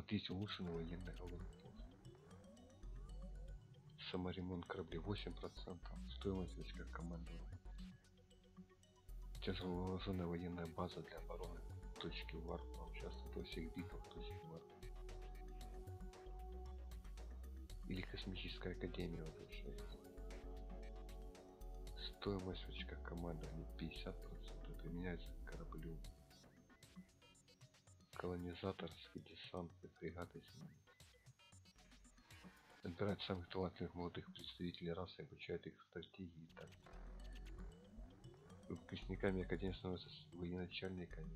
вот есть улучшенный военный аванпост. Саморемонт кораблей 8%. Стоимость войска командования. Тяжеловооруженная военная база для обороны точки варпа. Участвует во всех битвах точки варпа. Или космическая академия возвращается. Стоимость в очках командования 50% применяется к кораблю. Колонизаторский десантный фрегаты сменяется. Отбирать самых талантливых молодых представителей расы, обучает их стратегии и так. Выпускниками Академии становятся военачальниками,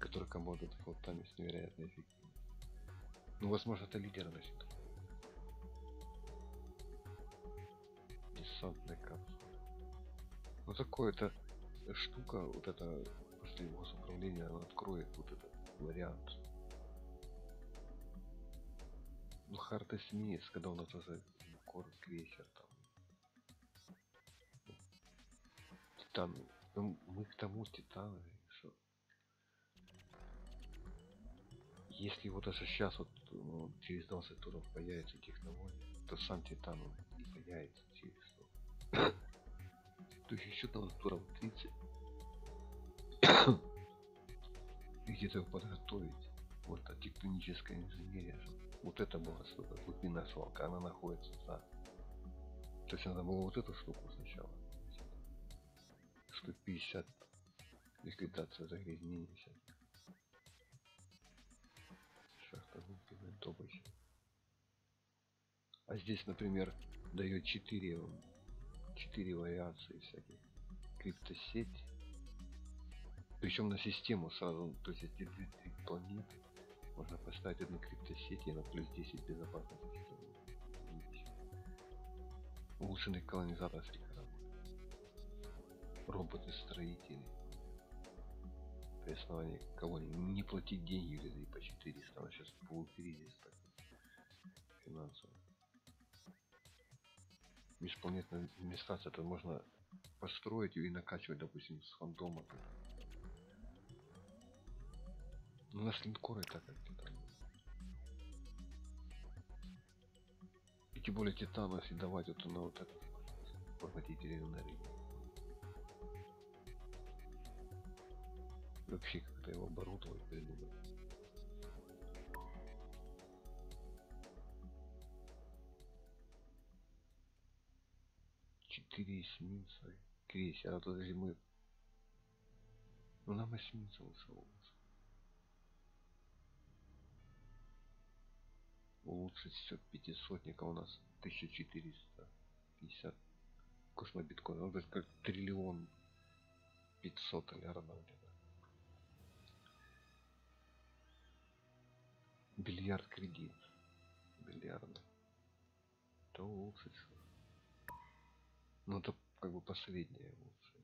которые командуют флотами с невероятной эффективностью. Ну, возможно, это лидер носит. Десантная капсула. Ну, такое-то штука, вот это после госуправления она откроет вот этот вариант ну, Хард эсминец, когда у нас уже корм крейсер там. Титан. Ну, мы к тому титаны, что если вот даже сейчас вот ну, через 20 туров появится технология, то сам титан не появится через 100. то есть еще там туров 30 где-то подготовить. Вот а тектоническая инженерия. Вот это была что-то глубина свалка она находится за то есть надо было вот эту штуку сначала 150 ликвидация загрязнения сейчас шахта выпивает добыча а здесь например дает 4 4 вариации всяких. Криптосеть причем на систему сразу то есть эти две планеты можно поставить одну криптосеть и на плюс 10 безопасности. Улучшенный колонизаторский корабль роботы строители. При основании колонии не платить деньги или по 400 она сейчас полукризис так финансово межпланетная администрация это можно построить и накачивать допустим с фантома ну, у нас линкоры так как титан. И тем более титана если давать вот на вот этот поглотитель энергии. Вообще как-то его оборудовать придумать. Четыре эсминца. Крейсер, а то мы... Ну нам эсминца лучше все пятисотника у нас 1450 космобиткоин ну, то есть как триллион 500 миллиардов где-то. Бильярд кредит. Бильярд то улучшить ну это как бы последнее улучшение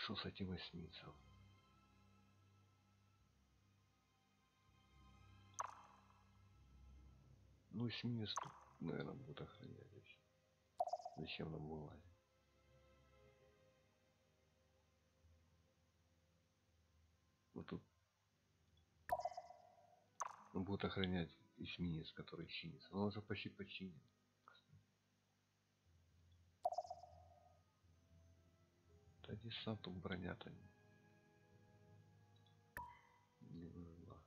что с этим эсминцем ну тут наверное будет охранять еще зачем нам бывает вот тут. Он будет охранять эсминец который чинится. Он уже почти починен Та десанту бронята не нужна.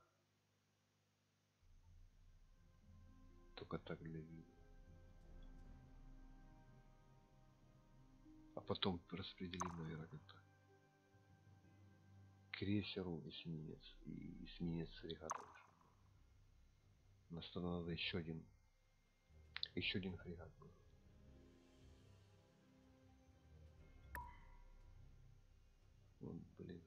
Только так для вида. А потом распределим, наверное, как-то крейсеру эсминец и эсминец фрегата на что надо еще один еще один фрегат был блин.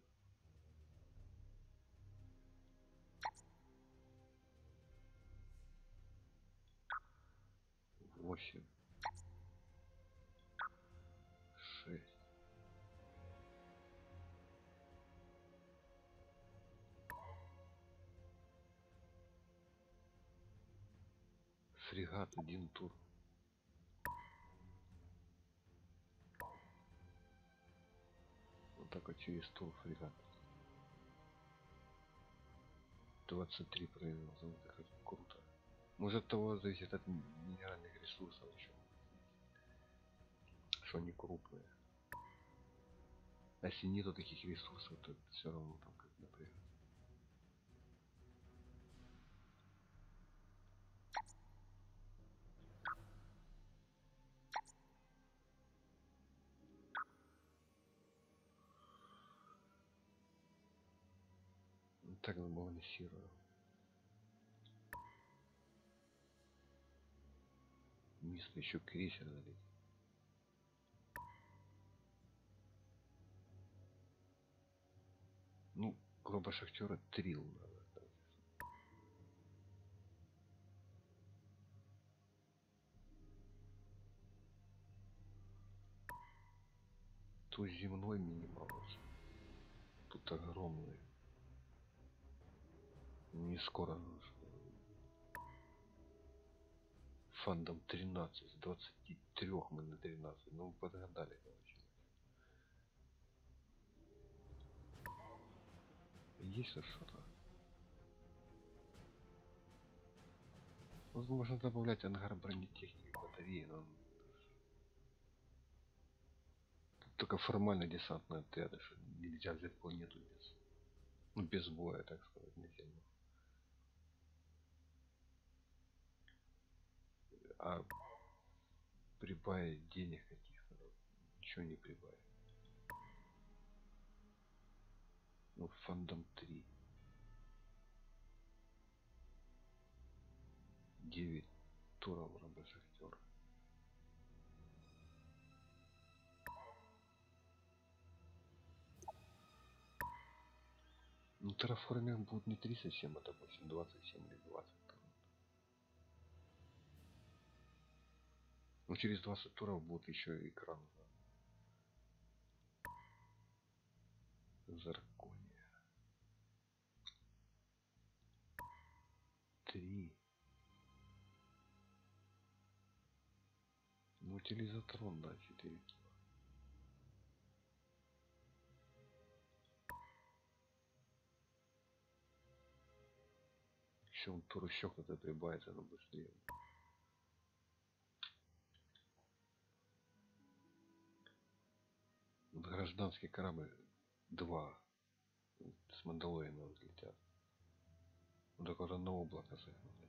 Восемь. Шесть. Фрегат один тур. Вот через тур фрегат. 23 произвел. Это круто. Может от того зависит от минеральных ресурсов еще. Что они крупные. А если нету таких ресурсов, то все равно там как например. Так сбалансирую. Место еще крейсер залить. Ну, грубо шахтера трил надо. То земной минималочка. Тут огромный. Не скоро фандом 13 с 23 мы на 13 ну подгадали короче. Есть что-то? Можно добавлять ангар бронетехники батареи но Тут только формально десантные отряды что нельзя взять планету без ну без боя так сказать нельзя а прибавить денег каких-то ничего не прибавить. Ну фандом 3 9 туров робошахтер ну терраформинг будет не 37 а допустим 27 или 20 Ну через 20 туров будет еще экран. Заркония. Три. Ну, утилизатрон, да, 4 кило. Еще он туру щелкнут и прибавится, но быстрее. Гражданский корабль 2 с Мандалорина взлетят. Ну, так вот одно облако сыграли.